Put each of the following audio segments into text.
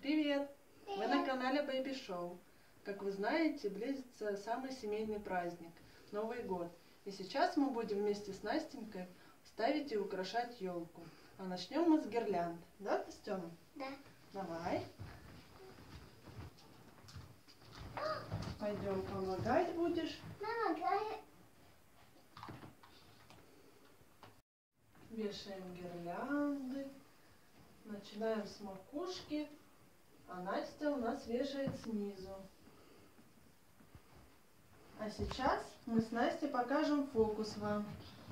Привет! Вы на канале Baby Show. Как вы знаете, близится самый семейный праздник – Новый год. И сейчас мы будем вместе с Настенькой ставить и украшать елку. А начнем мы с гирлянд. Да, Настена? Да. Давай. Пойдем помогать будешь. Дай. Вешаем гирлянды. Начинаем с макушки. Настя у нас вешает снизу. А сейчас мы с Настей покажем фокус вам.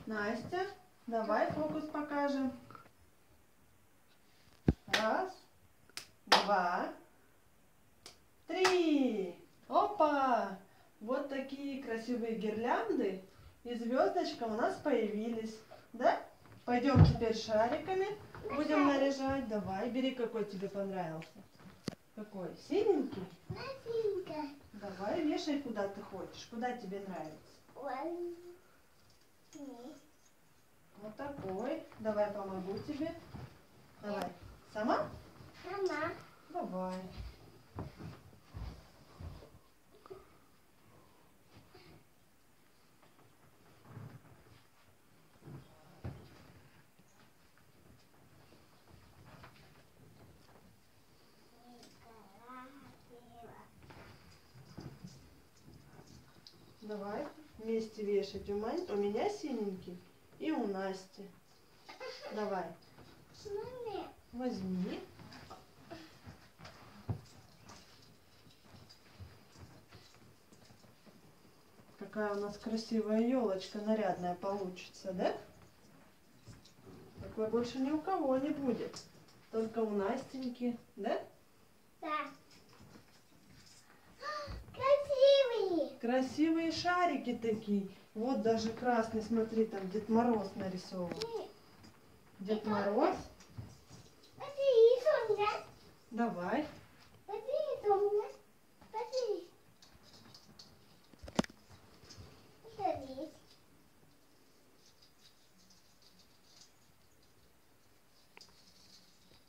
Настя, давай фокус покажем. Раз, два, три. Опа! Вот такие красивые гирлянды и звездочка у нас появились. Да? Пойдем теперь шариками будем наряжать. Давай, бери какой тебе понравился. Какой? Синенький? Настенька. Давай, вешай куда ты хочешь, куда тебе нравится. Ой. Вот такой. Давай помогу тебе. Давай. Сама? Мама. Давай. Давай вместе вешать. У меня синенький и у Насти. Давай, возьми. Какая у нас красивая елочка нарядная получится, да? Такой больше ни у кого не будет. Только у Настеньки, да? Да. Красивые. Шарики такие. Вот даже красный, смотри, там Дед Мороз нарисован. Дед Мороз. Давай.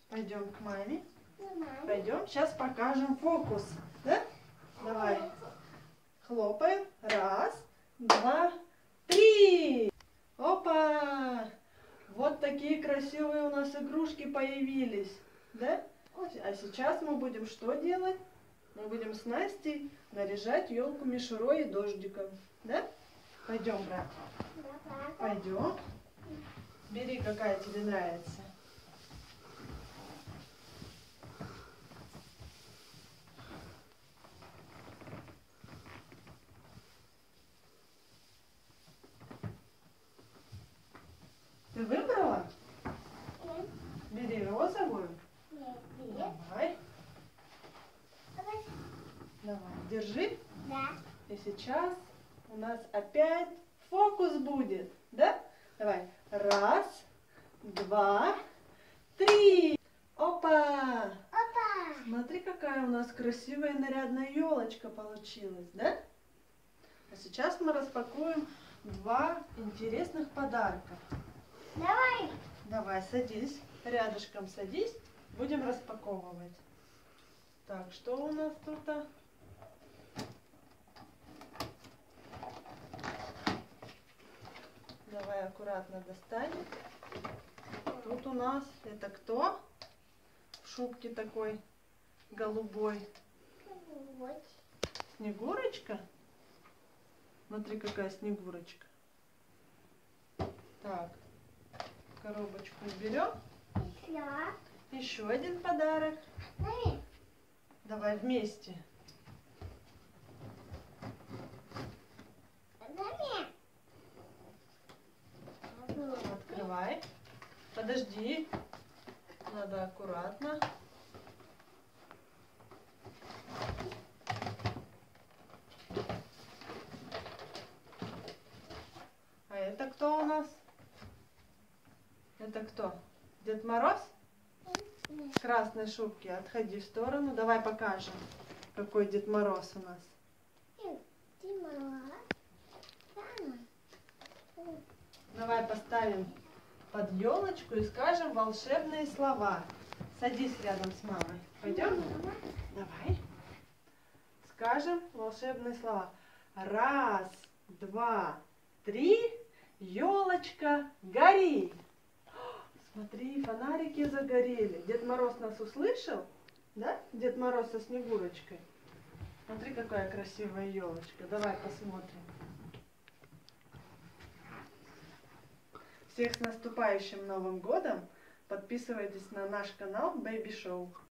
Пойдем к маме. Пойдем, сейчас покажем фокус. Да? Давай. Хлопаем. Раз, два, три. Опа! Вот такие красивые у нас игрушки появились. Да? А сейчас мы будем что делать? Мы будем с Настей наряжать елку мишурой и дождиком. Да? Пойдем, брат. Пойдем. Бери, какая тебе нравится. Ты выбрала? Нет, Бери розовую. нет, нет. Давай. Папа. Давай. Держи. Да. И сейчас у нас опять фокус будет. Да? Давай. Раз, два, три. Опа! Опа. Смотри, какая у нас красивая нарядная елочка получилась, да? А сейчас мы распакуем два интересных подарка. Давай. Давай, садись, рядышком садись, будем распаковывать. Так, что у нас тут? Давай аккуратно достанем. Тут у нас, это кто? В шубке такой голубой. Вот. Снегурочка? Смотри, какая снегурочка. Так, коробочку берем. Еще. Еще один подарок. Давай вместе. Открывай. Подожди. Надо аккуратно. А это кто у нас? Это кто? Дед Мороз? В красной шубке. Отходи в сторону. Давай покажем, какой Дед Мороз у нас. Давай поставим под елочку и скажем волшебные слова. Садись рядом с мамой. Пойдем? Давай. Скажем волшебные слова. Раз, два, три. Елочка, гори. Смотри, фонарики загорели. Дед Мороз нас услышал? Да? Дед Мороз со Снегурочкой. Смотри, какая красивая елочка. Давай посмотрим. Всех с наступающим Новым годом! Подписывайтесь на наш канал Baby Show.